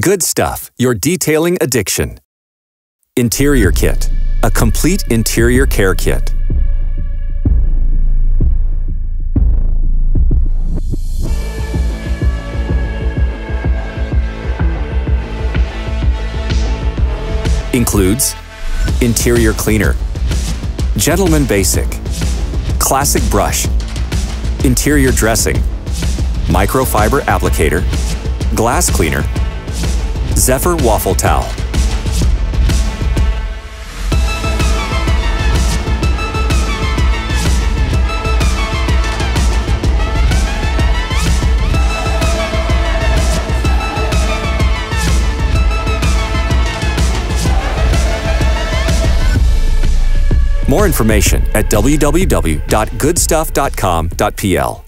Good Stuff, your detailing addiction. Interior Kit, a complete interior care kit. Includes interior cleaner, gentleman basic, classic brush, interior dressing, microfiber applicator, glass cleaner, Zephyr waffle towel. More information at www.goodstuff.com.pl.